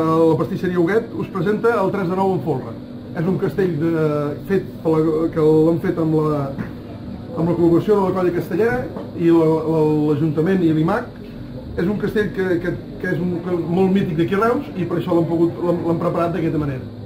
La pastisseria Huguet us presenta el 3 de 9 en folre. És un castell de, fet per la, que l'han fet amb la, amb la col·laboració de la Colla Castellera i l'Ajuntament i l'IMAC. És un castell que, que, que és un, que, molt mític d'aquí a Reus i per això l'han preparat d'aquesta manera.